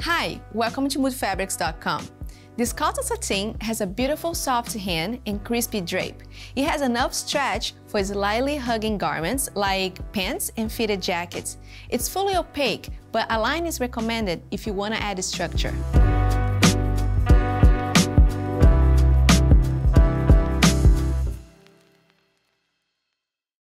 Hi, welcome to moodfabrics.com. This cotton sateen has a beautiful soft hand and crispy drape. It has enough stretch for slightly hugging garments like pants and fitted jackets. It's fully opaque, but a line is recommended if you want to add structure.